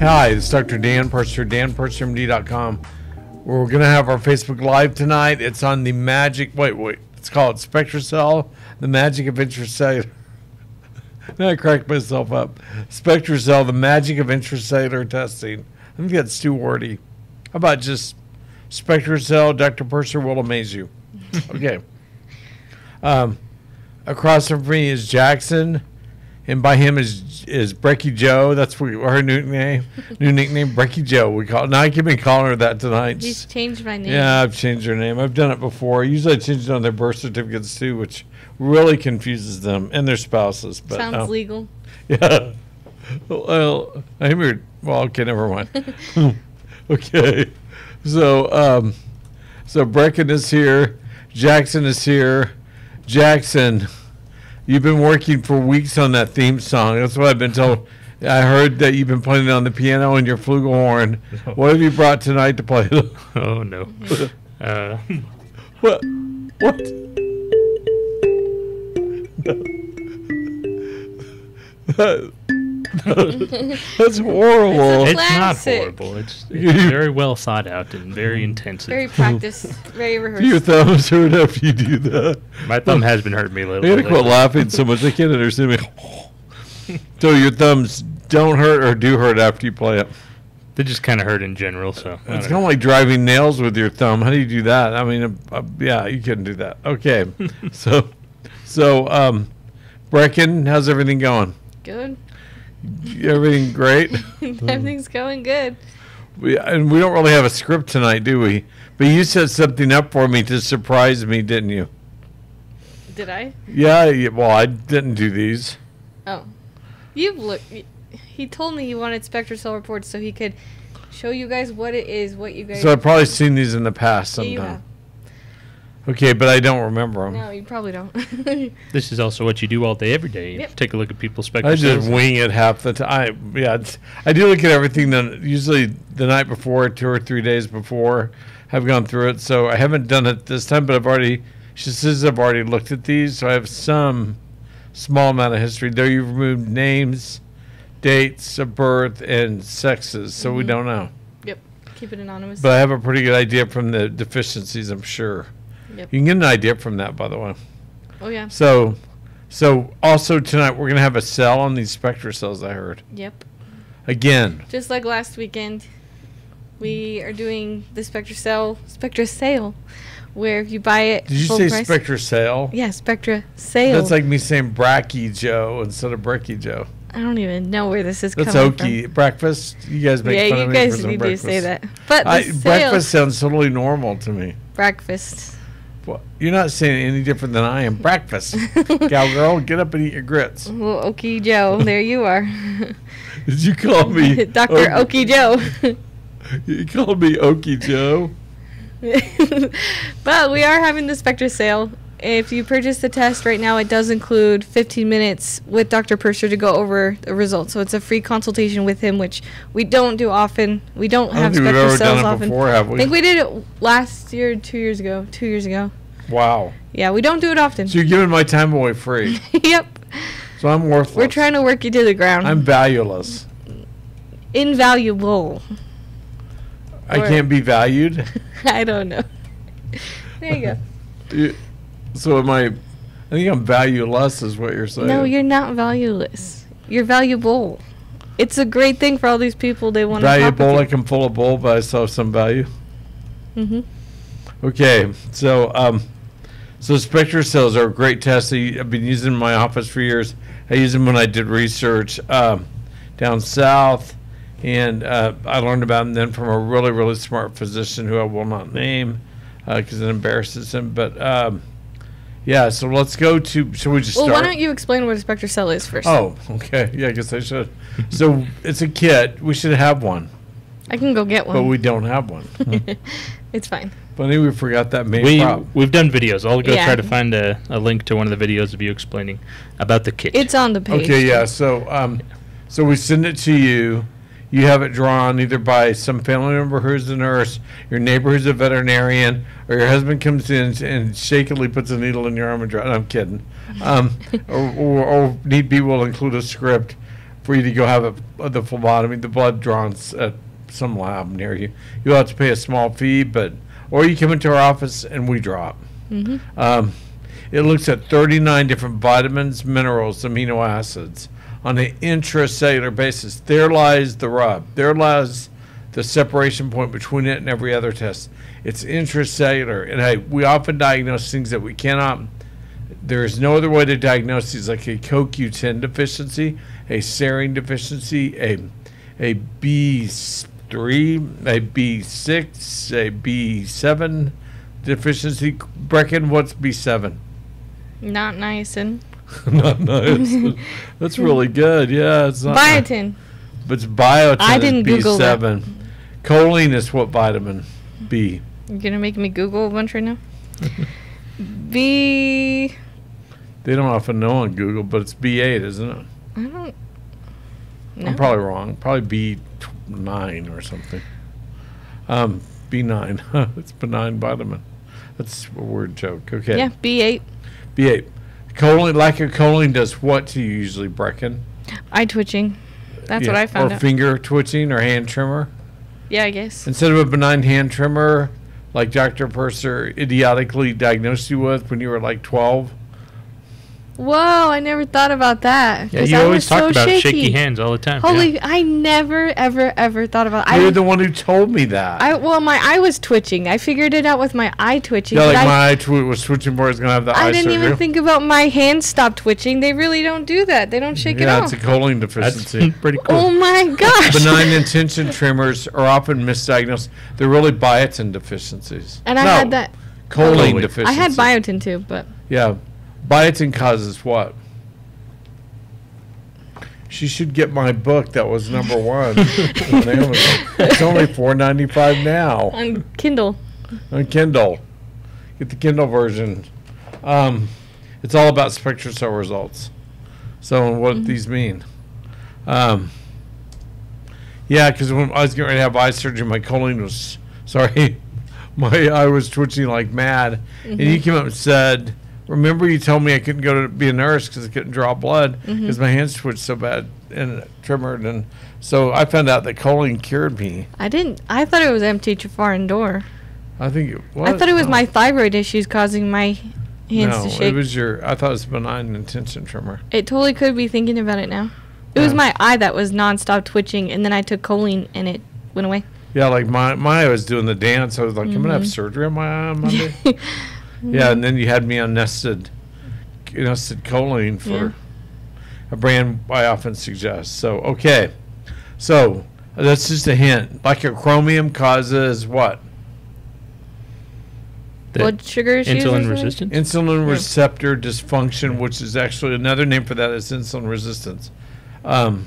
Hi, it's Dr. Dan Purser, danpursermd.com. We're going to have our Facebook Live tonight. It's on the magic, wait, wait, it's called SpectraCell, the magic of intracellular. I cracked myself up. SpectraCell, the magic of intracellular testing. I think that's too wordy. How about just SpectraCell, Dr. Purser will amaze you. okay. Um, across from me is Jackson, and by him is is Brecky Joe. That's what her new name, new nickname, Brecky Joe. We call. Now I keep been calling her that tonight. He's changed my name. Yeah, I've changed her name. I've done it before. Usually I change it on their birth certificates too, which really confuses them and their spouses. But Sounds uh, legal. Yeah. Well, I'm here. Well, okay, never mind. okay. So, um, so Brecken is here. Jackson is here. Jackson, you've been working for weeks on that theme song. That's what I've been told. I heard that you've been playing it on the piano and your flugelhorn. What have you brought tonight to play? Oh no. uh, what? What? That's horrible. It's it's not Classic. horrible. It's, it's very well thought out and very intensive. Very practiced, very rehearsed. Your thumbs hurt after you do that. My thumb has been hurting me a little. I gotta quit laughing so much. I can't understand me. so your thumbs don't hurt or do hurt after you play it. They just kind of hurt in general. So I It's kind of like driving nails with your thumb. How do you do that? I mean, uh, uh, yeah, you couldn't do that. Okay, so, so, um, Brecken, how's everything going? Good. Everything great? Everything's going good. We, and we don't really have a script tonight, do we? But you set something up for me to surprise me, didn't you? Did I? Yeah. yeah, Well, I didn't do these. Oh, you've looked. He told me he wanted SpectraCell reports so he could show you guys what it is, what you guys. So I've probably seen these in the past Yeah, sometime. have. Okay, but I don't remember them. No, you probably don't. This is also what you do all day, every day. Yep. Take a look at people's I spectrum. just wing it half the time. Yeah, it's, I do look at everything. Then usually the night before, two or three days before, have gone through it. So I haven't done it this time, but I've already. She says I've already looked at these, so I have some small amount of history. Though you've removed names, dates of birth, and sexes, so we Mhm. don't know. yep. Keep it anonymous. But I have a pretty good idea from the deficiencies. I'm sure. Yep. You can get an idea from that, by the way. oh yeah. So, so also tonight we're gonna have a sell on these SpectraCells. I heard Yep. again. Just like last weekend, we are doing the SpectraCell Spectra sale, where if you buy it Did you say price- Spectra sale? Yeah, Spectra sale. That's like me saying Bracky Joe instead of Brecky Joe. I don't even know where this is That's coming okie. Breakfast. You guys from. make Yeah, fun you of me guys for some need breakfast. to say that. But the I, sale, breakfast sounds totally normal to me. breakfast. Well, you're not saying any different than I am. Breakfast, cowgirl, get up and eat your grits. Well, Okie Joe, there you are. Did you call me Dr. Oak- Okie Joe. You called me Okie Joe. but we are having the Spectre sale. If you purchase the test right now, it does include 15 minutes with Dr. Purser to go over the results. So it's a free consultation with him, which we don't do often. We don't I don't have think we've Spectra ever cells done it often. before, have I we? think we did it last year, two years ago. Two years ago. Wow. Yeah, we don't do it often. So you're giving my time away free. yep. So I'm worthless. We're trying to work you to the ground. I'm valueless. invaluable. I Or- can't be valued. I don't know. There you go. So am I? I think I'm valueless, is what you're saying. No, you're not valueless. You're valuable. It's a great thing for all these people. They want to valuable. Like I'm full of bull, but I still have some value. hmm Okay, so um, so SpectraCells are a great test. I've been using in my office for years. I use them when I did research um, down south, and uh, I learned about them then from a really really smart physician who I will not name because it embarrasses him. But um, yeah, so let's go to. Should we just Well, start? why don't you explain what a SpectraCell is first? Oh, okay. Yeah, I guess I should. so it's a kit. We should have one, I can go get one. but we don't have one. it's fine. Funny, we forgot that main We prop. we've done videos. I'll go Yeah. try to find a, a link to one of the videos of you explaining about the kit. It's on the page. Okay, yeah. So, um, so we send it to you. You have it drawn either by some family member who's a nurse, your neighbor who's a veterinarian, or your husband comes in and shakily puts a needle in your arm and draws. I'm kidding. Um, or, or, or need be will include a script for you to go have a, the phlebotomy, the blood drawn at some lab near you. You'll have to pay a small fee, but or you come into our office and we draw it. Um, it looks at 39 different vitamins, minerals, amino acids on an intracellular basis. There lies the rub. There lies the separation point between it and every other test. It's intracellular. And hey, we often diagnose things that we cannot. There is no other way to diagnose these, like a CoQ10 deficiency, a serine deficiency, a a B3, a B6, a B7 deficiency. Brecken, what's B7? Not niacin. not nice. That's really good. Yeah, it's not. Biotin. But it's biotin. I didn't Google that. B7. Choline is what vitamin? B. You're gonna make me Google a bunch right now. B. They don't often know on Google, but it's B8, isn't it? I don't. No. I'm probably wrong. Probably B9 or something. Um, B9. it's benign vitamin. That's a word joke. Okay. Yeah, B8. B8. Choline, lack of choline does what to you usually, Brecken? Eye twitching. That's what I found Or out. finger twitching or hand tremor. yeah, I guess. Instead of a benign hand tremor, like Dr. Purser idiotically diagnosed you with when you were like 12. Whoa, I never thought about that. Yeah, 'cause you I always was talk so about shaky. shaky hands all the time. Holy, yeah. I never, ever, ever thought about. I, You're the one who told me that. I well, my eye was twitching. I figured it out with my eye twitching. yeah, like I, my eye tw- was switching where it's going to have the I eye didn't surgery. even think about my hands stop twitching. They really don't do that. They don't shake yeah, it it's off. a choline deficiency. That's deficiency. pretty cool. Oh my gosh! benign intention tremors are often misdiagnosed. They're really biotin deficiencies. and I No, had that. choline Totally. deficiency. I had biotin too, but Yeah, biotin causes what? She should get my book. That was number one on Amazon. It's only four ninety five now on Kindle. on Kindle. Get the Kindle version. Um, it's all about spectral cell results. So what these mean? Um, yeah, because when I was getting ready to have eye surgery, my choline was sorry, my eye was twitching like mad, and you came up and said, "Remember, you told me I couldn't go to be a nurse because I couldn't draw blood because my hands twitched so bad and tremored." And so I found out that choline cured me. I didn't. I thought it was MTHFR door. I think it was. I thought it was no. my thyroid issues causing my hands no, to shake. it was your. I thought it was benign intention tremor. It totally could be thinking about it now. It was my eye that was nonstop twitching, and then I took choline, and it went away. Yeah, like my my eye was doing the dance. I was like, I'm gonna have Mhm. surgery on my eye on Monday. yeah, and then you had me on nested, nested choline for Yeah. a brand I often suggest. So okay, so that's just a hint. Like your chromium causes what? The Blood sugar issues. insulin something? resistance. Insulin Yeah. receptor dysfunction, which is actually another name for that is insulin resistance. Um,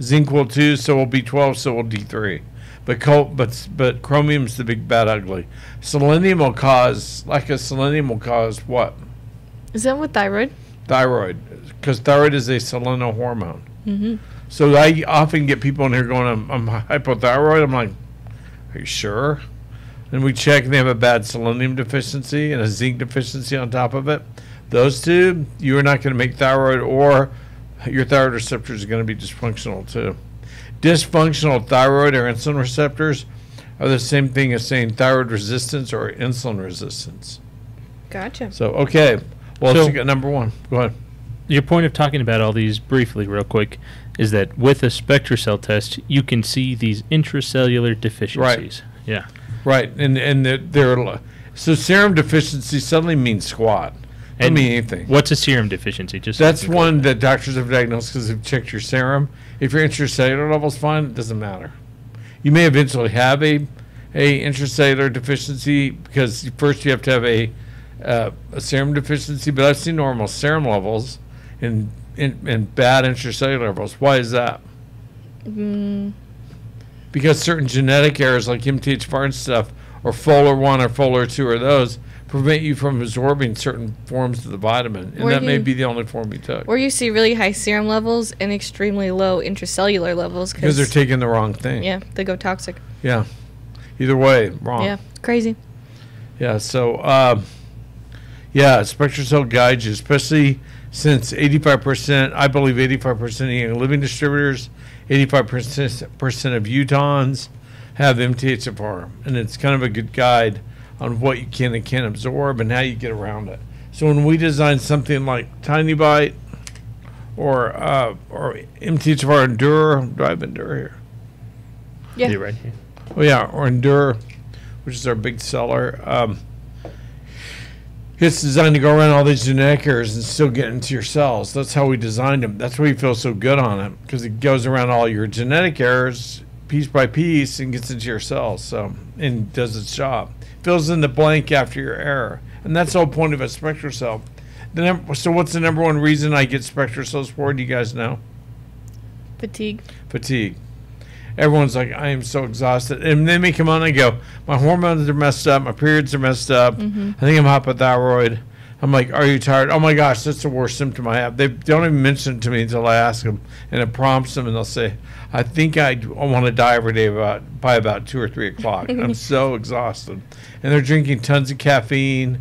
zinc will two, so will B12, so will D3. But col- but but chromium's the big bad ugly. Selenium will cause like a selenium will cause what? Is that with thyroid? Thyroid, because thyroid is a selenohormone. Mm-hmm. So I often get people in here going, I'm, I'm hypothyroid. I'm like, are you sure? And we check and they have a bad selenium deficiency and a zinc deficiency on top of it. Those two, you are not going to make thyroid or your thyroid receptors are going to be dysfunctional too. Dysfunctional thyroid or insulin receptors are the same thing as saying thyroid resistance or insulin resistance. Gotcha. So, okay. Well, So- let's get number one. Go ahead. Your point of talking about all these briefly, real quick, is that with a SpectraCell test, you can see these intracellular deficiencies. Right. Yeah. Right, and and they're, they're so serum deficiency suddenly means squat. Doesn't And mean anything. What's a serum deficiency? Just That's one clarify. that doctors have diagnosed because they've checked your serum. If your intracellular level's fine, it doesn't matter. You may eventually have a a intracellular deficiency because first you have to have a uh, a serum deficiency. But I've seen normal serum levels and in, in bad intracellular levels. Why is that? Mm, because certain genetic errors like MTHFR and stuff, or Folar 1 or Folar 2 or those, prevent you from absorbing certain forms of the vitamin. And Or that may be the only form you took. or you see really high serum levels and extremely low intracellular levels Because they're taking the wrong thing. yeah they go toxic. Yeah. Either way, wrong. Yeah, crazy. Yeah, so, um, yeah, SpectraCell guides you, especially since 85%, I believe 85% of Young Living distributors, 85% of Utahns have MTHFR, and it's kind of a good guide on what you can and can't absorb and how you get around it. So when we design something like Tiny Bite or uh, or MTHFR Endure, do I have Endure here? Yeah. You're right here. Oh yeah, or Endure, which is our big seller. Um, it's designed to go around all these genetic errors and still get into your cells. That's how we designed them. That's why we feel so good on it because it goes around all your genetic errors piece by piece and gets into your cells. So and does its job. Fills in the blank after your error, and that's the whole point of a SpectraCell. The num- so what's the number one reason I get SpectraCells for? Do you guys know? Fatigue. fatigue. Everyone's like, I am so exhausted. And then they come on and go, My hormones are messed up. My periods are messed up. Mm-hmm. I think I'm hypothyroid. I'm like, Are you tired? Oh my gosh, that's the worst symptom I have. They don't even mention it to me until I ask them. And it prompts them, and they'll say, I think I, want to die every day about by about 2 or 3 o'clock. I'm so exhausted. And they're drinking tons of caffeine,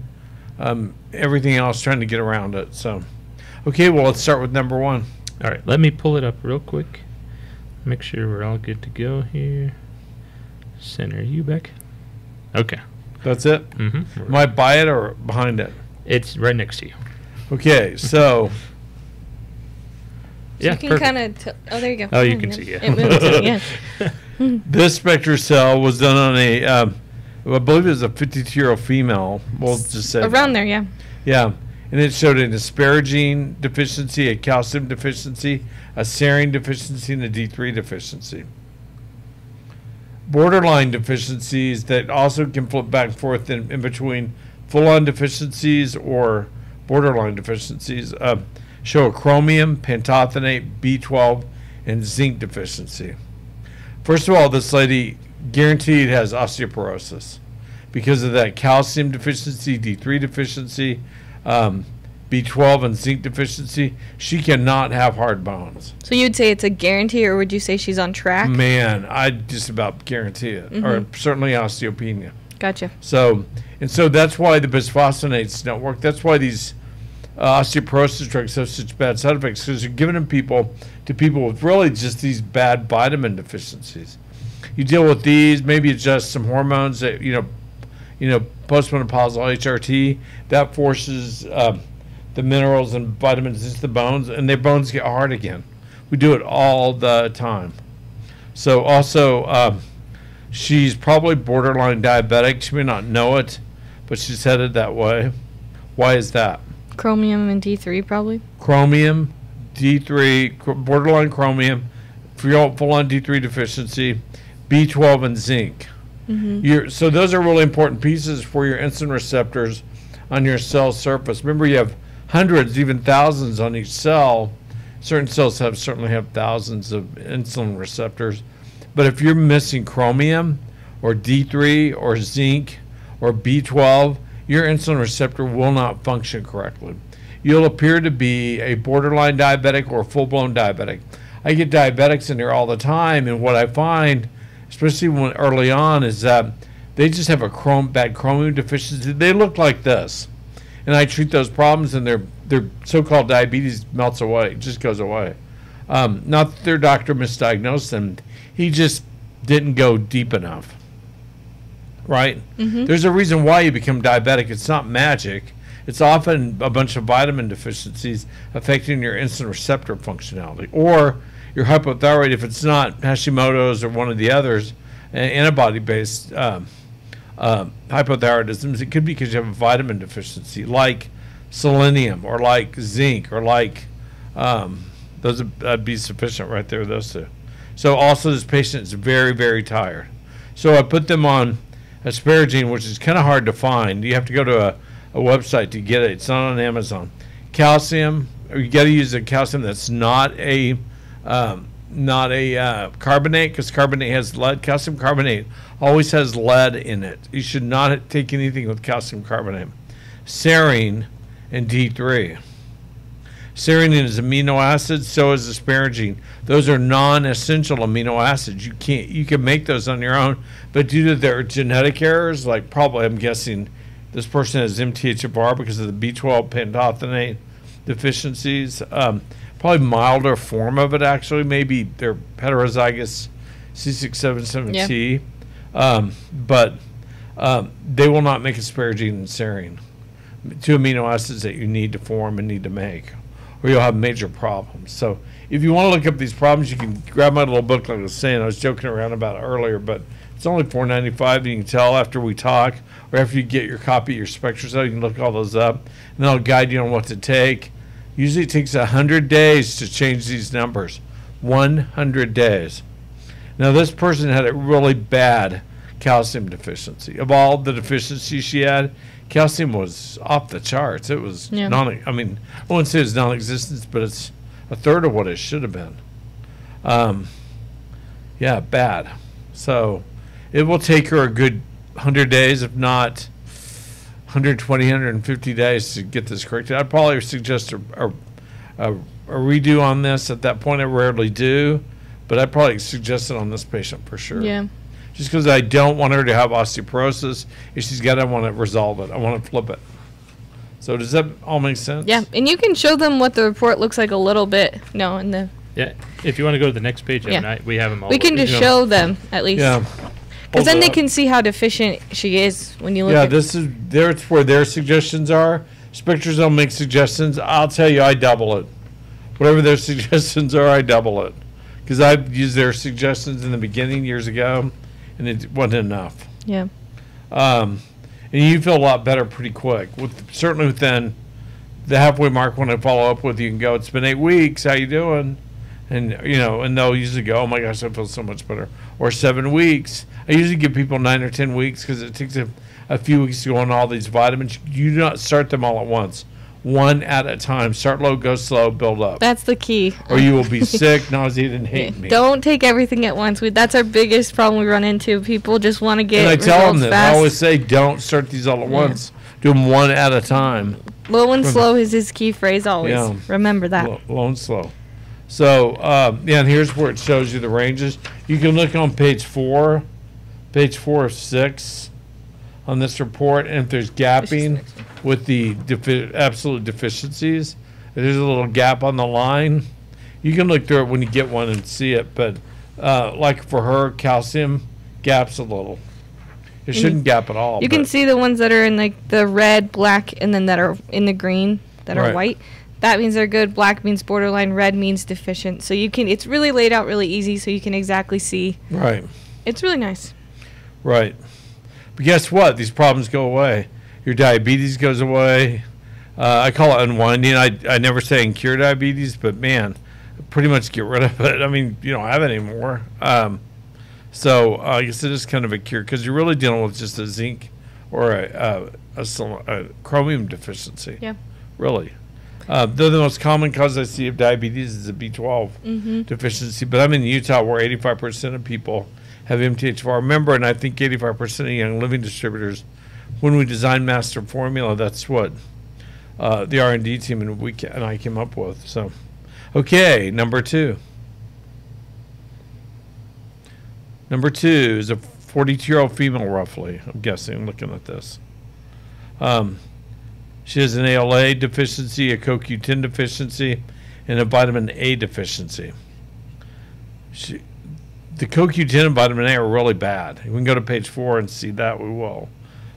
um, everything else, trying to get around it. So, okay, well, let's start with number one. All right, let me pull it up real quick. Make sure we're all good to go here. Center you back. Okay. That's it. Mm-hmm. Am I by it or behind it? It's right next to you. Okay, so So yeah. you can kind of. T- oh, there you go. Oh, you Yeah, can yeah. see, yeah. It moves. it, yeah. this SpectraCell was done on a, um, I believe it was a 52 year old female. We'll just say Around there, yeah. Yeah, and it showed an asparagine deficiency, a calcium deficiency, a serine deficiency, and a D3 deficiency. Borderline deficiencies that also can flip back and forth in, in between full on deficiencies or borderline deficiencies uh, show a chromium, pantothenate, B12, and zinc deficiency. First of all, this lady guaranteed has osteoporosis because of that calcium deficiency, D3 deficiency, um, B12 and zinc deficiency. She cannot have hard bones. So you'd say it's a guarantee, or would you say she's on track? Man, I just about guarantee it, or certainly osteopenia. Gotcha. So, and so that's why the bisphosphonates don't work. That's why these uh, osteoporosis drugs have such bad side effects because you're giving them people to people with really just these bad vitamin deficiencies. You deal with these, maybe adjust some hormones that you know, you know, postmenopausal HRT that forces um, the minerals and vitamins into the bones, and their bones get hard again. We do it all the time. So also. Um, She's probably borderline diabetic. She may not know it, but she's headed that way. Why is that? Chromium and D3 probably. Chromium, D3, borderline chromium, full on D3 deficiency, B12, and zinc. Mm-hmm. Your, so those are really important pieces for your insulin receptors on your cell surface. Remember, you have hundreds, even thousands on each cell. Certain cells have certainly have thousands of insulin receptors. But if you're missing chromium or D3 or zinc or B12, your insulin receptor will not function correctly. You'll appear to be a borderline diabetic or full blown diabetic. I get diabetics in here all the time, and what I find, especially when early on, is that they just have a chrome bad chromium deficiency. They look like this, and I treat those problems, and their their so-called diabetes melts away, just goes away. Um, not that their doctor misdiagnosed them, he just didn't go deep enough. Right? There's a reason why you become diabetic. It's not magic. It's often a bunch of vitamin deficiencies affecting your insulin receptor functionality, or your hypothyroid if it's not Hashimoto's or one of the others, antibody-based um, um, hypothyroidism. It could be because you have a vitamin deficiency, like selenium or like zinc or like um, those that'd be sufficient right there. Those two. So also this patient is very very tired. So I put them on asparagine, which is kind of hard to find. You have to go to a, a website to get it. It's not on Amazon. Calcium. You got to use a calcium that's not a um, not a uh, carbonate because carbonate has lead. Calcium carbonate always has lead in it. You should not take anything with calcium carbonate. Serine and D3. Serine is amino acid, so is asparagine. Those are non-essential amino acids. You can't you can make those on your own, but due to their genetic errors, like probably I'm guessing this person has MTHFR because of the B12 pantothenate deficiencies. Um, probably milder form of it actually. Maybe they're heterozygous C677T, um, but um, they will not make asparagine and serine, two amino acids that you need to form and need to make, or you'll have major problems. So if you want to look up these problems, you can grab my little book. Like I was saying, I was joking around about it earlier, but it's only $4.95. You can tell after we talk, or after you get your copy of your SpectraCell, you can look all those up, and they'll guide you on what to take. Usually, it takes hundred days to change these numbers. One hundred days. Now, this person had a really bad calcium deficiency. Of all the deficiencies she had, calcium was off the charts. It was Yeah. non. I mean, I wouldn't say it's non-existent, but it's a third of what it should have been. Um, yeah, bad. So it will take her a good 100 days, if not 120, 150 days to get this corrected. I'd probably suggest a, a, a, a redo on this. At that point, I rarely do, but I'd probably suggest it on this patient for sure. Yeah. Just because I don't want her to have osteoporosis. If she's got it, I want to resolve it. I want to flip it. So does that all make sense? Yeah, and you can show them what the report looks like a little bit. No, in the Yeah. If you want to go to the next page, Yeah. I- we have them all. we can just yeah. show them at least. Yeah. Because then Hold they can see how deficient she is when you look Yeah, at this is there's where their suggestions are. SpectraZone makes suggestions. I'll tell you, I double it. Whatever their suggestions are, I double it. Because I've used their suggestions in the beginning years ago, and it wasn't enough. Yeah. Um, and you feel a lot better pretty quick. With certainly within the halfway mark when I follow up with you and go, it's been eight weeks. How you doing? And you know, and they'll usually go, oh my gosh, I feel so much better. Or seven weeks. I usually give people nine or ten weeks because it takes a, a few weeks to go on all these vitamins. You do not start them all at once. One at a time. Start low, go slow, build up. That's the key. or you will be sick, nauseated, and hate me. Don't take everything at once. We, that's our biggest problem we run into. People just want to get and I tell them that. fast. I always say, don't start these all at once. Do them one at a time. Low and slow is his key phrase always. Yeah. Remember that. Low, low and slow. So, um, yeah, and here's where it shows you the ranges. You can look on page four, page four of six on this report, and if there's gapping with the defi- absolute deficiencies, there's a little gap on the line, you can look through it when you get one and see it. But, uh, like for her, calcium gaps a little. It shouldn't gap at all. You can see the ones that are in like the red, black, and then that are in the green that are Right. white. That means they're good. Black means borderline. Red means deficient. So you can. It's really laid out really easy, so you can exactly see. Right. It's really nice. Right. But guess what? These problems go away. Your diabetes goes away. Uh, I call it unwinding. I, I never say and cure diabetes, but man, pretty much get rid of it. I mean, you don't have it anymore. Um, so uh, I guess it is kind of a cure because you're really dealing with just a zinc or a, a, a, a chromium deficiency. Yeah. Really. Uh, they're the most common cause I see of diabetes is a B12 Mm-hmm. deficiency. But I'm in Utah where 85% of people have MTHFR. Remember, and I think 85% of young living distributors, when we designed master formula, that's what uh, the R&D team and we and I came up with. So, okay, number two. Number two is a 42-year-old female, roughly. I'm guessing, looking at this. Um, she has an ALA deficiency, a CoQ10 deficiency, and a vitamin A deficiency. She, the CoQ10 and vitamin A are really bad. We can go to page four and see that. We will.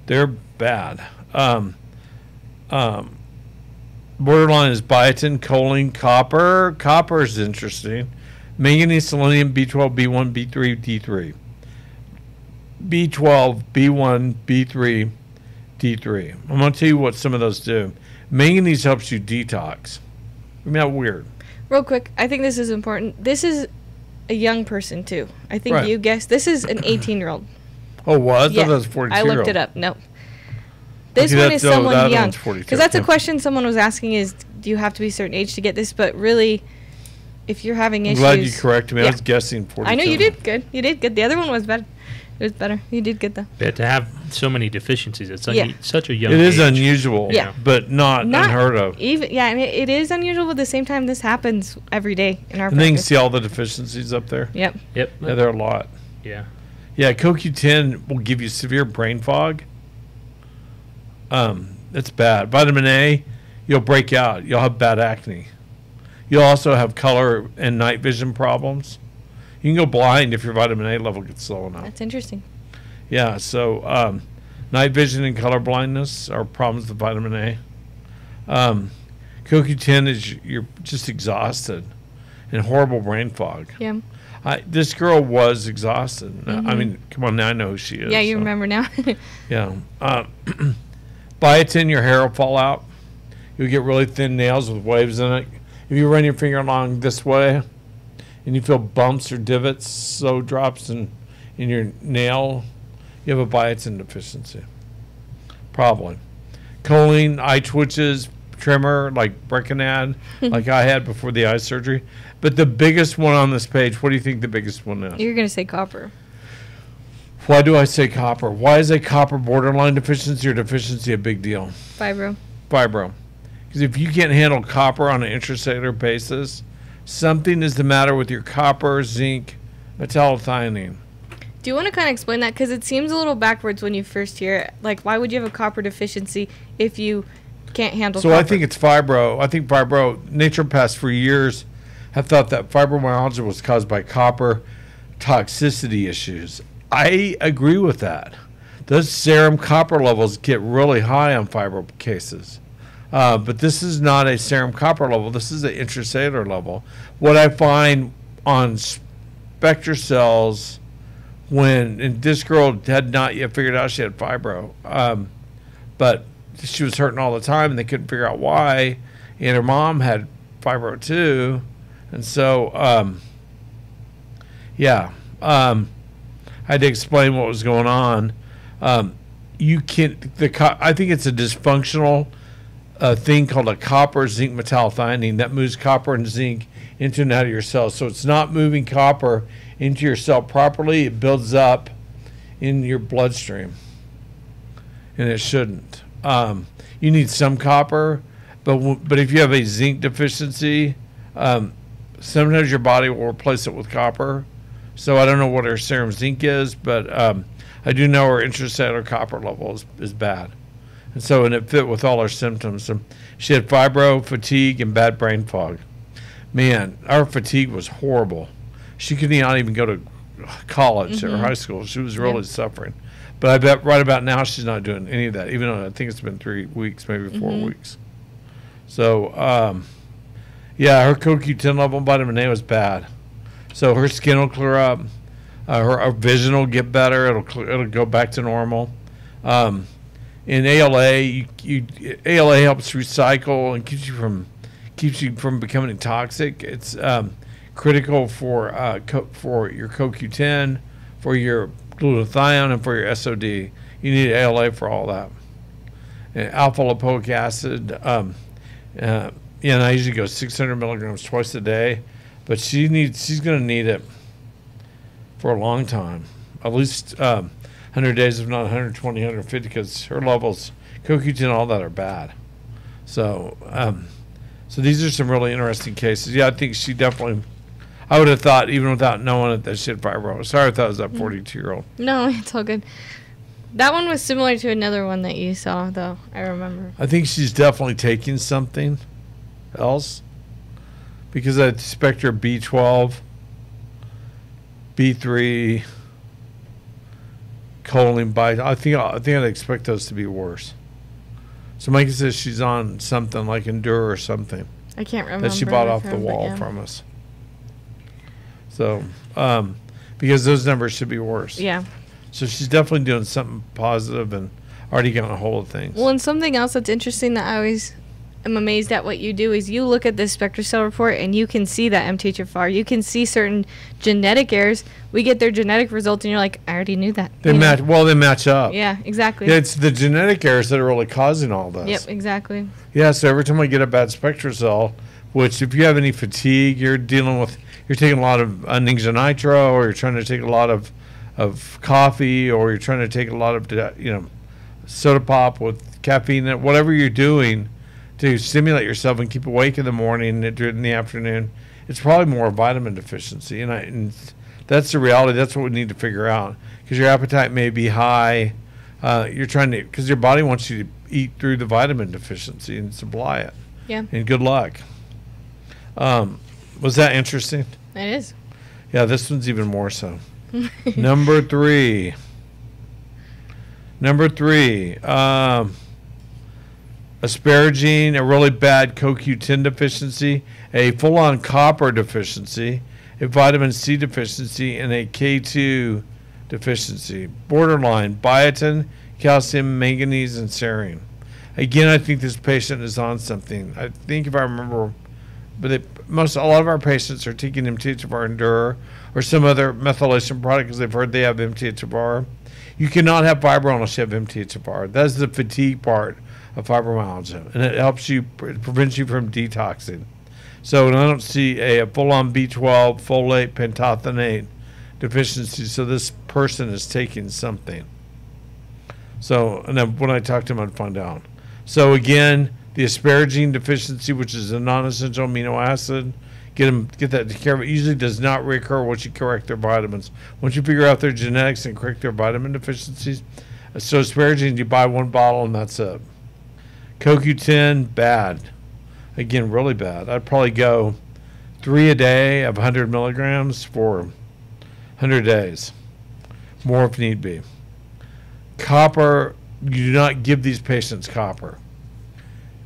They're bad. Um, um, borderline is biotin, choline, copper. Copper is interesting. Manganese, selenium, B12, B1, B3, D3. B12, B1, B3, D3. I'm going to tell you what some of those do. Manganese helps you detox. Isn't that weird? Real quick, I think this is important. This is a young person too. I think Right. you guessed. This is an 18-year-old. Oh, was? I Yeah, thought that was 42 I looked it up. No. This Okay, one that's- is oh, someone that young. Because that's a question someone was asking is, do you have to be a certain age to get this? But really, if you're having I'm issues. glad you corrected me. I was guessing 42. I know you did good. You did good. The other one was better. It was better. You did good though. Yeah, to have so many deficiencies, it's Yeah. such a young. It is age. unusual, Yeah. but not, Not unheard of. Even yeah, I mean, it is unusual, but at the same time, this happens every day in our And then you can see all the deficiencies up there. Yep. Yep. Yeah, there are a lot. Yeah. Yeah, CoQ10 will give you severe brain fog. Um, it's bad. Vitamin A you'll break out. You'll have bad acne. You'll also have color and night vision problems. You can go blind if your vitamin A level gets low enough. That's interesting. Yeah, so um, night vision and color blindness are problems with vitamin A. Um, CoQ10 is you're just exhausted and horrible brain fog. Yeah. I, this girl was exhausted. I mean, come on, now I know who she is. Mm-hmm. Yeah, you so, remember now. Yeah. Uh, biotin, your hair will fall out. You'll get really thin nails with waves in it. If you run your finger along this way and you feel bumps or divots, so drops in, in your nail, you have a biotin deficiency. Probably. Choline, eye twitches, tremor, like Breckenad, like I had before the eye surgery. But the biggest one on this page, what do you think the biggest one is? You're gonna say copper. Why do I say copper? Why is a copper borderline deficiency or deficiency a big deal? Fibro. Fibro. Because if you can't handle copper on an intracellular basis, something is the matter with your copper, zinc, metallothionein. Do you want to kind of explain that? Because it seems a little backwards when you first hear it. Like, why would you have a copper deficiency if you can't handle So copper? I think it's fibro. I think fibro, naturopaths for years have thought that fibromyalgia was caused by copper toxicity issues. I agree with that. Those serum copper levels get really high on fibro cases. Uh, but this is not a serum copper level. This is an intracellular level. What I find on SpectraCells when and this girl had not yet figured out she had fibro, um, but she was hurting all the time and they couldn't figure out why. And her mom had fibro too, and so um, yeah, um, I had to explain what was going on. Um, you can the I think it's a dysfunctional uh, thing called a copper zinc metal metallothionein that moves copper and zinc into and out of your cells. So it's not moving copper into your cell properly. It builds up in your bloodstream, and it shouldn't. Um, you need some copper, but w- but if you have a zinc deficiency, um, sometimes your body will replace it with copper. So I don't know what her serum zinc is, but um, I do know her intracellular copper level is, is bad. And so, and it fit with all her symptoms. So she had fibro, fatigue, and bad brain fog. Man, our fatigue was horrible. She could not even go to college or high school. She was really suffering. But I bet right about now she's not doing any of that, even though I think it's been three weeks, maybe 4 weeks. So, um, yeah, her CoQ10 level in vitamin A was bad. So her skin will clear up. Uh, her, her vision will get better. It'll clear, it'll go back to normal. Um, in ALA, you, you, ALA helps recycle and keeps you from keeps you from becoming toxic. It's um, critical for uh, co- for your CoQ10, for your glutathione, and for your SOD. You need ALA for all that. And alpha lipoic acid. Um, uh, yeah, and I usually go 600 milligrams twice a day, but she needs she's going to need it for a long time, at least um, 100 days, if not 120, 150, because her levels, CoQ10, all that are bad. So, um, so these are some really interesting cases. Yeah, I think she definitely. I would have thought, even without knowing it, that she had fibro. Sorry, I thought it was that mm. 42 year old. No, it's all good. That one was similar to another one that you saw, though. I remember. I think she's definitely taking something else because I expect her B12, B3, choline bite. I think I think I'd expect those to be worse. So Mike says she's on something like Endure or something I can't remember. that she bought off the wall yeah. from us. So, um, because those numbers should be worse. Yeah. So she's definitely doing something positive and already getting a hold of things. Well, and something else that's interesting that I always am amazed at what you do is you look at this SpectraCell report and you can see that MTHFR. You can see certain genetic errors. We get their genetic results and you're like, I already knew that. They You know? match well. They match up. Yeah, exactly. Yeah, it's the genetic errors that are really causing all this. Yep, exactly. Yeah. So every time I get a bad SpectraCell, which if you have any fatigue, you're dealing with, you're taking a lot of Ninja Nitro, or you're trying to take a lot of, of coffee, or you're trying to take a lot of, you know, soda pop with caffeine, whatever you're doing to stimulate yourself and keep awake in the morning and in the afternoon. It's probably more vitamin deficiency, and I and that's the reality. That's what we need to figure out because your appetite may be high. Uh, you're trying to because your body wants you to eat through the vitamin deficiency and supply it. Yeah. And good luck. Um, was that interesting? It is. Yeah, this one's even more so. Number three. Number three. Um, asparagine, a really bad CoQ10 deficiency, a full on copper deficiency, a vitamin C deficiency, and a K2 deficiency. Borderline biotin, calcium, manganese, and serine. Again, I think this patient is on something. I think if I remember, but they, most a lot of our patients are taking MTHFR Endure or some other methylation product because they've heard they have MTHFR. You cannot have fibro unless you have MTHFR. That's the fatigue part of fibromyalgia, and it helps you, it prevents you from detoxing. So, I don't see a, a full-on B12, folate, pantothenate deficiency. So this person is taking something. So, and then when I talk to him, I'd find out. So again, the asparagine deficiency, which is a non-essential amino acid, get them get that taken care of. It usually does not reoccur once you correct their vitamins. Once you figure out their genetics and correct their vitamin deficiencies, so asparagine, you buy one bottle and that's it. CoQ10, bad. Again, really bad. I'd probably go three a day of 100 milligrams for 100 days. More if need be. Copper, you do not give these patients copper.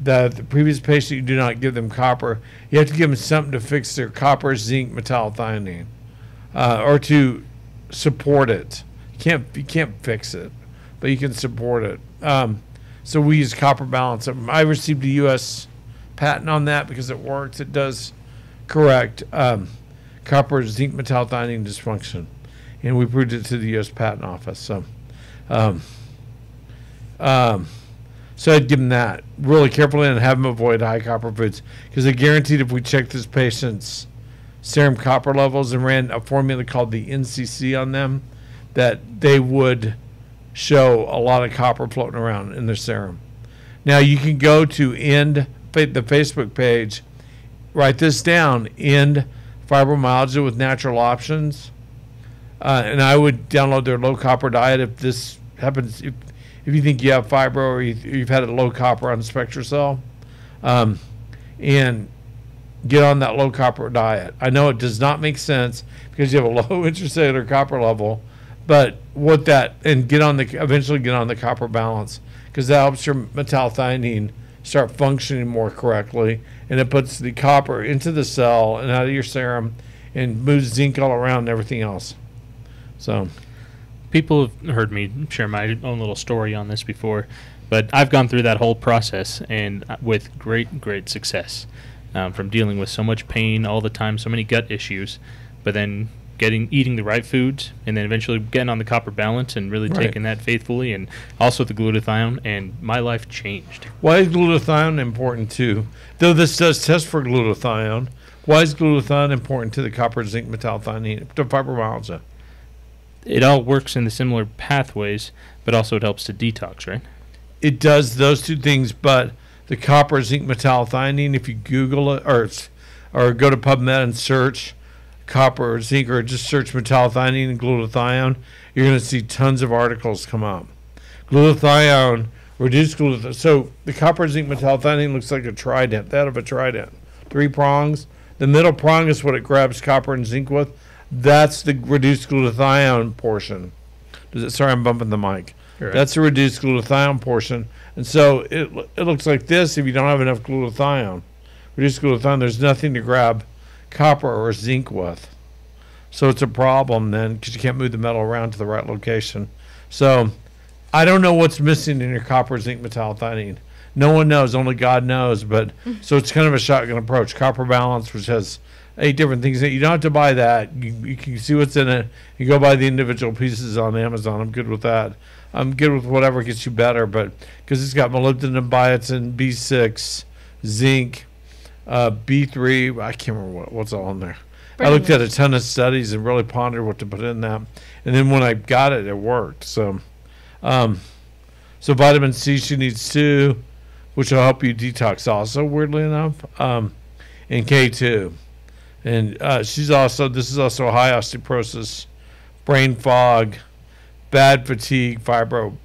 The, the previous patient, you do not give them copper. You have to give them something to fix their copper, zinc, metallothionein, uh, or to support it. You can't you can't fix it, but you can support it. Um, so we use copper balance. I received a U.S. patent on that because it works. It does correct um, copper, zinc, metallothionein dysfunction, and we proved it to the U.S. Patent Office. So. Um, um, so I'd give them that really carefully and have them avoid high copper foods because I guaranteed if we checked this patient's serum copper levels and ran a formula called the NCC on them, that they would show a lot of copper floating around in their serum. Now you can go to end the Facebook page, write this down, end fibromyalgia with natural options, uh, and I would download their low copper diet if this happens. If, if you think you have fibro or you, have had a low copper on SpectraCell, um, and get on that low copper diet. I know it does not make sense because you have a low intracellular copper level, but what that and get on the eventually get on the copper balance because that helps your metallothionein start functioning more correctly, and it puts the copper into the cell and out of your serum and moves zinc all around and everything else. So people have heard me share my own little story on this before, but I've gone through that whole process and uh, with great, great success. Um, from dealing with so much pain all the time, so many gut issues, but then getting eating the right foods, and then eventually getting on the copper balance and really right. taking that faithfully, and also the glutathione, and my life changed. Why is glutathione important too? Though this does test for glutathione, why is glutathione important to the copper, zinc, metal, metallothionein, to fibromyalgia? It all works in the similar pathways, but also it helps to detox, right? It does those two things, but the copper, zinc, metallothionein, if you Google it or or go to PubMed and search copper or zinc or just search metallothionein and glutathione, you're going to see tons of articles come up. Glutathione, reduced glutathione. So the copper, zinc, metallothionein looks like a trident, that of a trident. Three prongs. The middle prong is what it grabs copper and zinc with. That's the reduced glutathione portion. Does it, sorry, I'm bumping the mic. Right. That's the reduced glutathione portion. And so it, it looks like this if you don't have enough glutathione. Reduced glutathione, there's nothing to grab copper or zinc with. So it's a problem then because you can't move the metal around to the right location. So I don't know what's missing in your copper, zinc, metallothionein. No one knows, only God knows. But mm. so it's kind of a shotgun approach. Copper balance, which has eight different things. That you don't have to buy that. You, you can see what's in it. You go buy the individual pieces on Amazon. I'm good with that. I'm good with whatever gets you better, but because it's got molybdenum, biotin, B6, zinc, uh, B3. I can't remember what, what's all in there. Pretty I looked at a ton of studies and really pondered what to put in that, and then when I got it, it worked. So, um, so vitamin C she needs two, which will help you detox. Also, weirdly enough, um, and K two and uh, she's also this is also a high osteoporosis, brain fog, bad fatigue, fibro,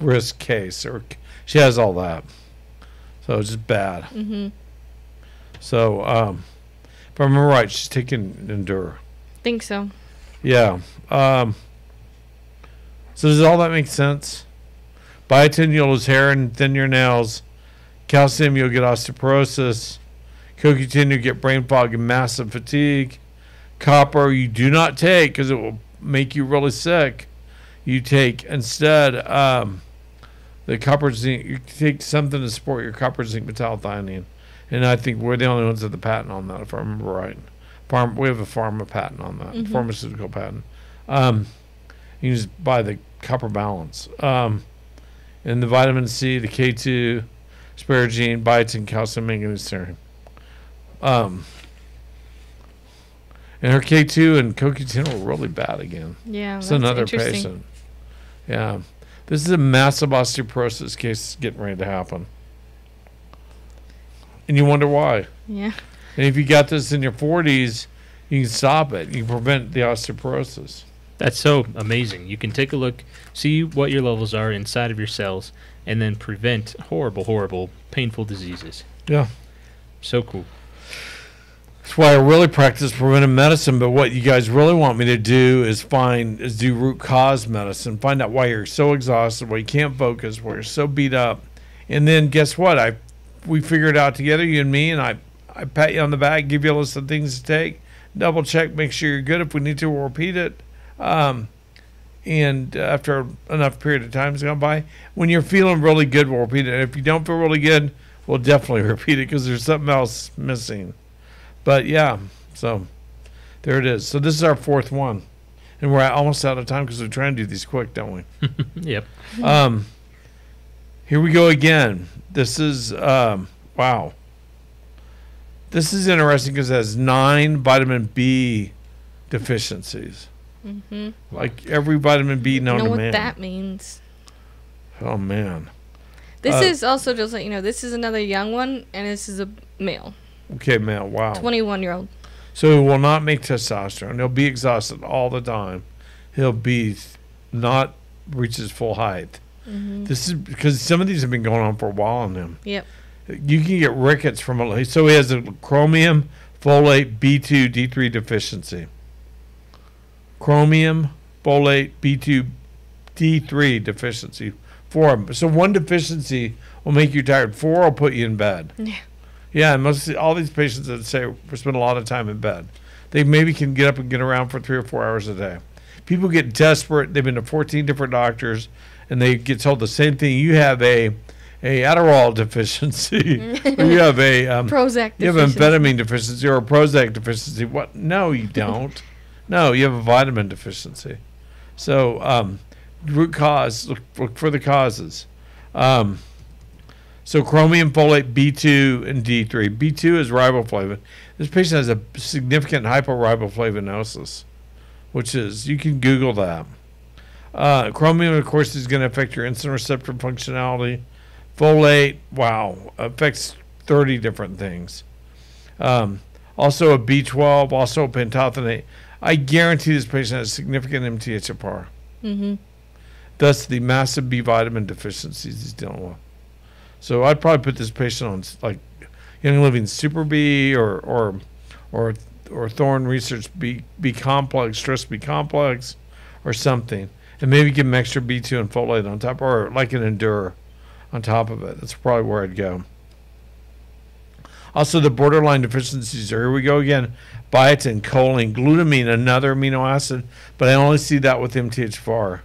risk case, or she has all that. So it's just bad. Mm-hmm. So, um, if I remember right, she's taking Endure. Think so. Yeah. Um, so does all that make sense? Biotin, you'll lose hair and thin your nails. Calcium, you'll get osteoporosis. CoQ10, you'll get brain fog and massive fatigue. Copper, you do not take because it will make you really sick. You take instead um, the copper zinc. You take something to support your copper zinc metallothionein, and I think we're the only ones with the patent on that, if I remember right. Farm, we have a pharma patent on that, Mhm. pharmaceutical patent. Um, you just buy the copper balance. Um, and the vitamin C, the K2, asparagine, biotin, calcium, manganese, serine. Um, and her K2 and CoQ10 were really bad again. Yeah. It's that's another interesting. patient. Yeah. This is a massive osteoporosis case getting ready to happen. And you wonder why. Yeah. And if you got this in your 40s, you can stop it. You can prevent the osteoporosis. That's so amazing. You can take a look, see what your levels are inside of your cells, and then prevent horrible, horrible, painful diseases. Yeah. So cool. That's why I really practice preventive medicine. But what you guys really want me to do is find is do root cause medicine. Find out why you're so exhausted, why you can't focus, why you're so beat up, and then guess what? I we figured it out together, you and me, and I I pat you on the back, give you a list of things to take, double check, make sure you're good. If we need to, we'll repeat it. Um, and after enough period of time has gone by, when you're feeling really good, we'll repeat it. And if you don't feel really good, we'll definitely repeat it because there's something else missing. But yeah, so there it is. So this is our fourth one, and we're almost out of time because we're trying to do these quick, don't we? yep. Um, here we go again. This is um, wow. This is interesting because it has nine vitamin B deficiencies, Mm-hmm. like every vitamin B known know to what man. that means. Oh man. This Uh, is also just like you know. This is another young one, and this is a male, Okay, man. Wow. twenty-one year old. So he will not make testosterone. He'll be exhausted all the time. He'll be not reach his full height. Mm-hmm. This is because some of these have been going on for a while on him. Yep. You can get rickets from a so he has a chromium, folate, B two, D three deficiency. Chromium, folate, B two, D three deficiency. Four of. So one deficiency will make you tired. Four will put you in bed. Yeah. Yeah, and most all these patients that say we spend a lot of time in bed, they maybe can get up and get around for three or four hours a day. People get desperate. They've been to 14 different doctors, and they get told the same thing. You have a a Adderall deficiency, you have a um, Prozac. you have an deficiency. amphetamine deficiency or a Prozac deficiency. What? No, you don't. no, you have a vitamin deficiency. So, um, root cause. Look, look for the causes. Um, so, chromium, folate, B2, and D3. B2 is riboflavin. This patient has a significant hyporiboflavinosis, which is you can Google that. Uh, chromium, of course, is going to affect your insulin receptor functionality. Folate, wow, affects 30 different things. Um, also a B12, also a pantothenate. I guarantee this patient has significant MTHFR. Mm-hmm. Thus, the massive B vitamin deficiencies he's dealing with. So I'd probably put this patient on like Young Living Super B or or or or Thorne Research B B complex, stress B complex, or something, and maybe give him extra B two and folate on top, or like an Endure on top of it. That's probably where I'd go. Also, the borderline deficiencies. Here we go again. Biotin, choline, glutamine, another amino acid, but I only see that with MTHFR.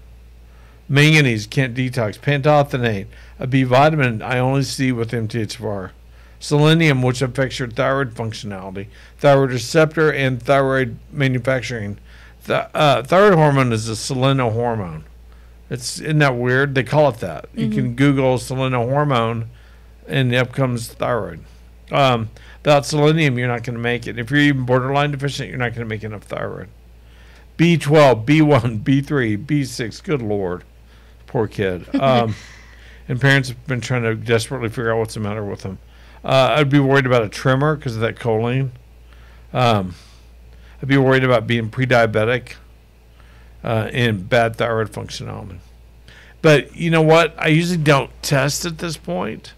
Manganese, can't detox. Pantothenate, a B vitamin, I only see with MTHFR. Selenium, which affects your thyroid functionality, thyroid receptor, and thyroid manufacturing. Th- uh, thyroid hormone is a selenohormone. It's isn't that weird? They call it that. You can Google selenohormone, and up comes thyroid. Um, without selenium, you're not going to make it. If you're even borderline deficient, you're not going to make enough thyroid. B12, B1, B3, B6. Good lord, poor kid. Um, and parents have been trying to desperately figure out what's the matter with him. Uh, I'd be worried about a tremor because of that choline. Um, I'd be worried about being pre-diabetic uh, and bad thyroid functionality. But you know what? I usually don't test at this point.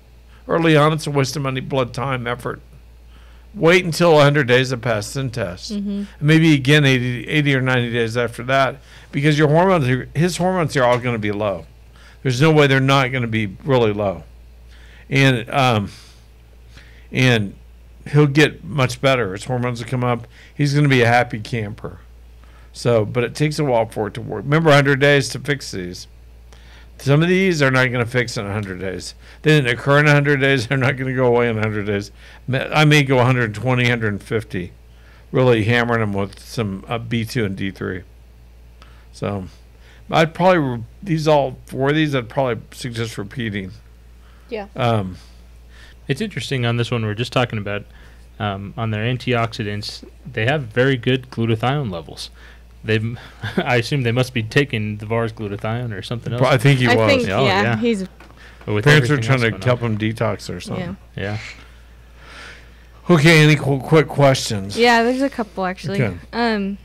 Early on, it's a waste of money, blood, time, effort. Wait until 100 days have passed and test. And maybe again 80, 80 or 90 days after that because your hormones, are, his hormones are all going to be low. There's no way they're not going to be really low. And, um, and he'll get much better. His hormones will come up. He's going to be a happy camper. So, but it takes a while for it to work. Remember, 100 days to fix these. Some of these are not going to fix in 100 days. They didn't occur in 100 days. They're not going to go away in 100 days. I may go 120, 150, really hammering them with some uh, B2 and D3. So, I'd probably, re- these all four of these, I'd probably suggest repeating. Yeah. Um, It's interesting on this one we're just talking about. Um, on their antioxidants, they have very good glutathione levels. They, I assume they must be taking the VAR's glutathione or something else. I think he I was. think Oh, yeah, yeah. he's But with Parents are trying to help him detox or something. yeah. Yeah. Okay, any qu- quick questions? Yeah, there's a couple actually. Okay. Um,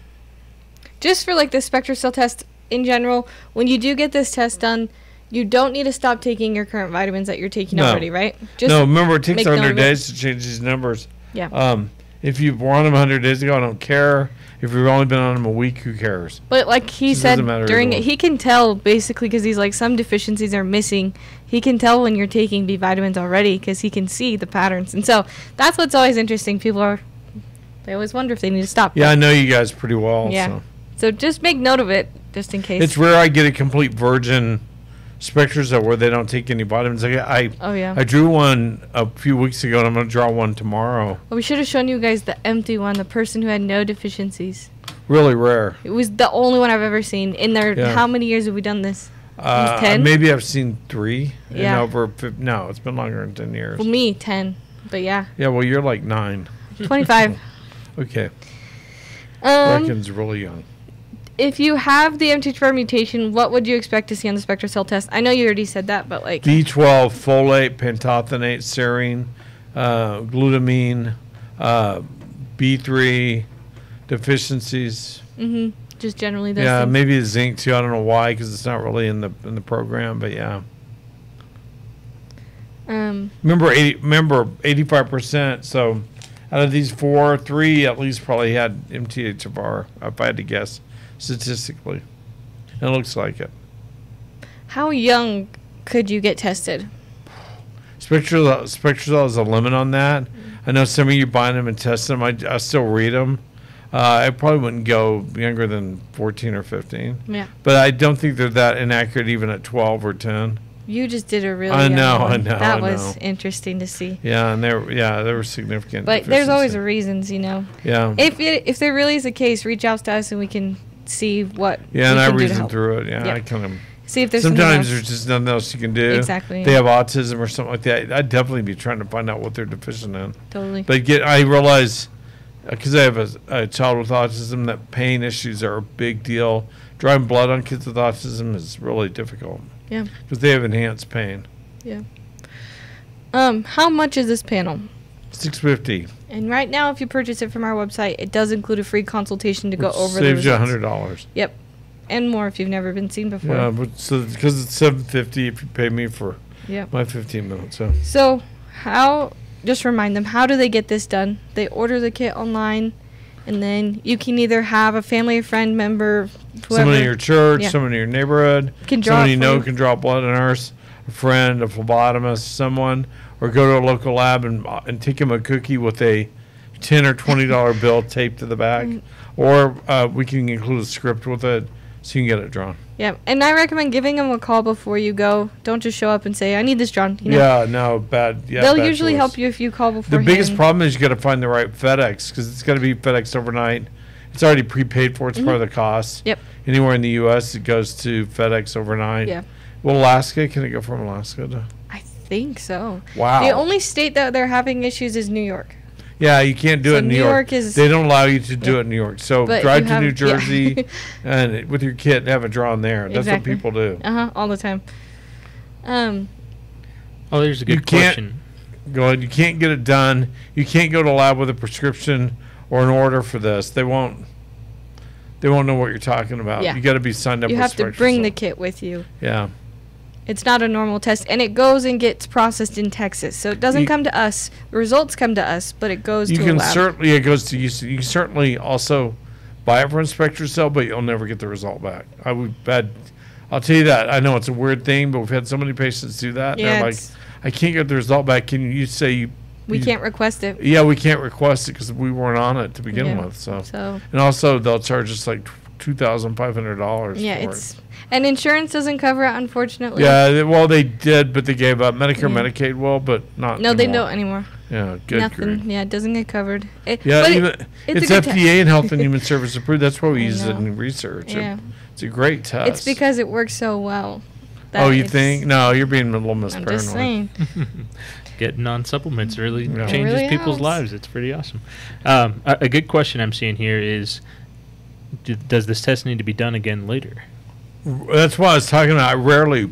just for like the SpectraCell test in general, when you do get this test done, you don't need to stop taking your current vitamins that you're taking No. already, right? Just no, remember it takes 100 days to change these numbers. Yeah. Um, if you've were on them 100 days ago, I don't care. If you've only been on them a week, who cares? But like he said during it, he can tell basically because he's like some deficiencies are missing. He can tell when you're taking B vitamins already because he can see the patterns, and so that's what's always interesting. People are they always wonder if they need to stop. Yeah, I know you guys pretty well. Yeah. So. So just make note of it just in case. It's rare I get a complete virgin spectra where they don't take any vitamins. I, I, oh yeah. I drew one a few weeks ago, and I'm going to draw one tomorrow. well, we should have shown you guys the empty one, the person who had no deficiencies. Really rare. It was the only one I've ever seen. In there, Yeah. how many years have we done this? Uh, 10? maybe I've seen three. Yeah. And over, fif- no, it's been longer than 10 years. Well, me ten, but yeah, Yeah, well, you're like nine. twenty-five. Okay. um, Reckon's really young. If you have the MTHFR mutation, what would you expect to see on the SpectraCell test? I know you already said that, but like, B12, folate, pantothenate, serine, uh, glutamine, uh, B3 deficiencies. hmm just generally those yeah, things. maybe zinc too. I don't know why because it's not really in the in the program. But yeah, Um, remember eighty. Remember eighty five percent. So out of these four, three at least probably had MTHFR. If I had to guess statistically, it looks like it. how young could you get tested? Spectral Spectral is a limit on that. I know some of you buying them and testing them. I, I still read them. Uh, I probably wouldn't go younger than 14 or 15. Yeah, But I don't think they're that inaccurate even at 12 or 10. you just did a really. I know, I know, That I was know. interesting to see. Yeah, and they're yeah, there were significant. But there's always reasons, you know. yeah. If it, if there really is a case, reach out to us and we can see what. yeah, and I reason through it. Yeah, Yep. I kind of. See if there's Sometimes there's just nothing else you can do. Exactly, They yeah. have autism or something like that. I'd definitely be trying to find out what they're deficient in. totally. But get, I realize because I have a, a child with autism that pain issues are a big deal. Drawing blood on kids with autism is really difficult Yeah. because they have enhanced pain. Yeah. Um, how much is this panel? Six fifty And right now, if you purchase it from our website, it does include a free consultation to go over the saves you a hundred dollars. Yep, and more if you've never been seen before. Yeah, but so because it's seven fifty if you pay me for Yep. my fifteen minutes. So So, how? Just remind them. How do they get this done? They order the kit online, and then you can either have a family or friend member, whoever. someone in your church, Yeah. someone in your neighborhood, Can draw someone you know you. can draw blood, a nurse, a friend, a phlebotomist, someone, or go to a local lab and and take him a cookie with a ten or twenty dollar bill taped to the back, Mm. or uh, we can include a script with it so you can get it drawn. Yeah, and I recommend giving them a call before you go. Don't just show up and say, "I need this drawn." You know? Yeah, no, bad. Yeah, They'll bad usually choice. help you if you call before. The biggest problem is you got to find the right FedEx because it's got to be FedEx overnight. It's already prepaid for. It's part of the cost. Mm-hmm. Yep. Anywhere in the U.S., it goes to FedEx overnight. Yeah. Well, Alaska, can it go from Alaska to? I think so. Wow. The only state that they're having issues is New York. yeah, you can't do So it in New New York. York is- they don't allow you to do Yeah. it in New York. So But drive to have- New yeah. Jersey and with your kit and have it drawn there. That's Exactly. what people do. Uh huh. All the time. Um. Oh, there's a good You can't- question. Go ahead. You can't get it done. You can't go to a lab with a prescription or an order for this. They won't. They won't know what you're talking about. Yeah. You got to be signed up. You with have to bring the kit with you. Yeah. It's not a normal test, and it goes and gets processed in Texas. So it doesn't You- come to us. The results come to us, but it goes You to can lab. certainly it goes to you. You can certainly also buy it from SpectraCell, but you'll never get the result back. I would had, I'll tell you that. I know it's a weird thing, but we've had so many patients do that. Yeah, they're like, I can't get the result back. Can you say you? we you- can't request it. Yeah, we can't request it because we weren't on it to begin Yeah. with. So. So and also they'll charge us like two thousand five hundred dollars. yeah, for it's it. And insurance doesn't cover it, unfortunately. Yeah, they- well, they did, but they gave up. Medicare, Yeah. Medicaid Well, but not. No, they don't anymore. Yeah, good Nothing. grief. Yeah, it doesn't get covered. It, Yeah, but even, it's it's, a good test. FDA and Health and Human Service approved. That's why we I use it in research. Yeah. It's a great test. It's because it works so well. Oh, you think? No, you're being a little I'm misparanoid. just saying. Getting on supplements really Yeah. Changes really people's helps. lives. It's pretty awesome. Um, a, a good question I'm seeing here is, d- does this test need to be done again later? That's what I was talking about. I rarely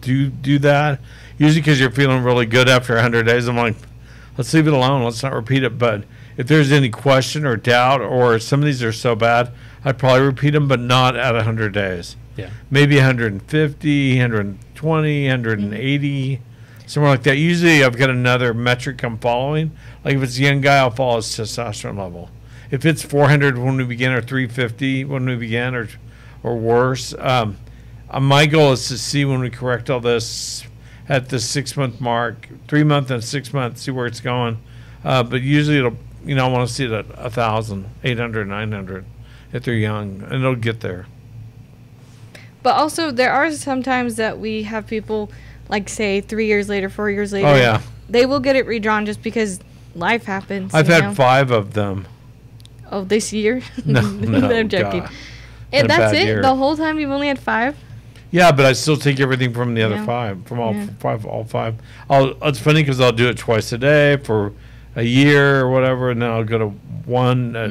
do do that. Usually because you're feeling really good after 100 days. I'm like, let's leave it alone. Let's not repeat it. But if there's any question or doubt, or some of these are so bad, I'd probably repeat them, but not at 100 days. Yeah. Maybe 150, 120, 180, mm-hmm. somewhere like that. Usually I've got another metric I'm following. Like if it's a young guy, I'll follow his testosterone level. If it's 400 when we begin, or 350 when we begin, or or worse, um, uh, my goal is to see when we correct all this at the six month mark, three month and six months, see where it's going. Uh, but usually it'll, you know, I want to see it at a thousand, eight hundred, nine hundred, if they're young, and it'll get there. But also, there are some times that we have people, like say three years later, four years later. Oh yeah, They will get it redrawn just because life happens. I've had know? five of them. Oh, this year? No, no, I'm joking. God. And that's it. year. The whole time you've only had five. Yeah, but I still take everything from the other Yeah. five, from all Yeah. five, all five. I'll, it's funny because I'll do it twice a day for a year or whatever, and then I'll go to one a,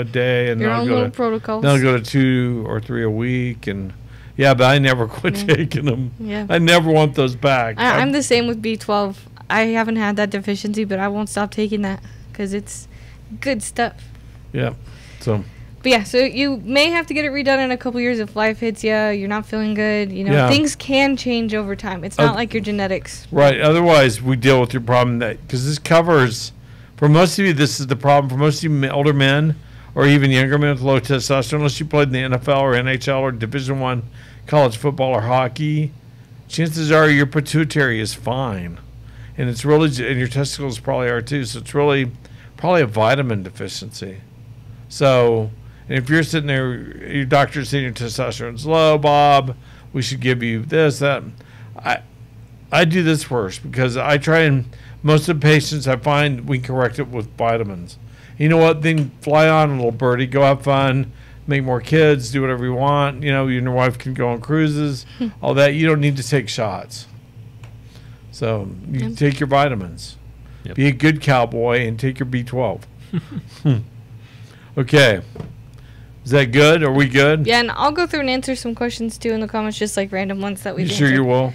a day, and Mm-hmm. Your then I'll own go to protocols. then I'll go to two or three a week, and yeah, but I never quit Yeah. taking them. Yeah. I never want those back. I, I'm I'm- the same with B12. I haven't had that deficiency, but I won't stop taking that because it's good stuff. yeah. So But yeah, so you may have to get it redone in a couple years if life hits you. You're not feeling good. You know, Yeah. things can change over time. It's Uh, not like your genetics. Right. Otherwise, we deal with your problem that because this covers for most of you. This is the problem for most of you older men or even younger men with low testosterone. Unless you played in the NFL or NHL or Division One college football or hockey, chances are your pituitary is fine, and it's really and your testicles probably are too. So it's really probably a vitamin deficiency. So, and if you're sitting there, your doctor's saying your testosterone's low, Bob, we should give you this, that. I, I do this first because I try and most of the patients I find we correct it with vitamins. You know what? Then fly on, a little birdie. Go have fun, make more kids, do whatever you want. You know, you and your wife can go on cruises, all that. You don't need to take shots. So you Yep. take your vitamins. Yep. Be a good cowboy and take your B12. okay. Is that good? Are we good? Yeah, and I'll go through and answer some questions too in the comments, just like random ones that we. You sure you will?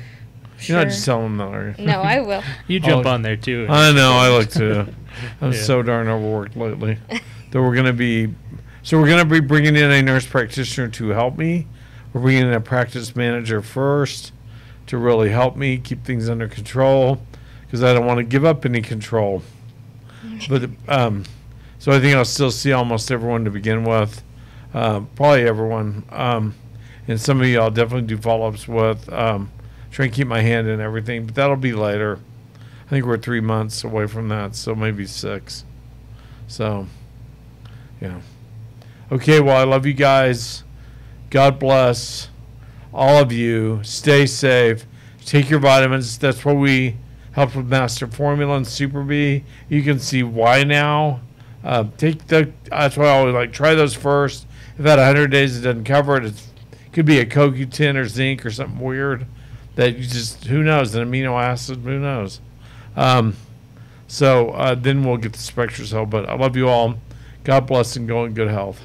You're not just telling them that, are you? No, I will. You jump Oh, on there too. I know. I like to. I'm Yeah. so darn overworked lately. that we're gonna be. So we're gonna be bringing in a nurse practitioner to help me. We're bringing in a practice manager first to really help me keep things under control because I don't want to give up any control. But um, so I think I'll still see almost everyone to begin with. Um, probably everyone. Um, and some of you I'll definitely do follow ups with. Um, try and keep my hand in everything, but that'll be later. I think we're three months away from that, so maybe six. So, yeah. Okay, well, I love you guys. God bless all of you. Stay safe. Take your vitamins. That's what we help with Master Formula and Super B. You can see why now. Uh, take the. That's why I always like try those first. If at 100 days it doesn't cover it, it could be a CoQ10 or zinc or something weird that you just who knows an amino acid who knows. Um, so uh, then we'll get the SpectraCell. But I love you all. God bless and go in good health.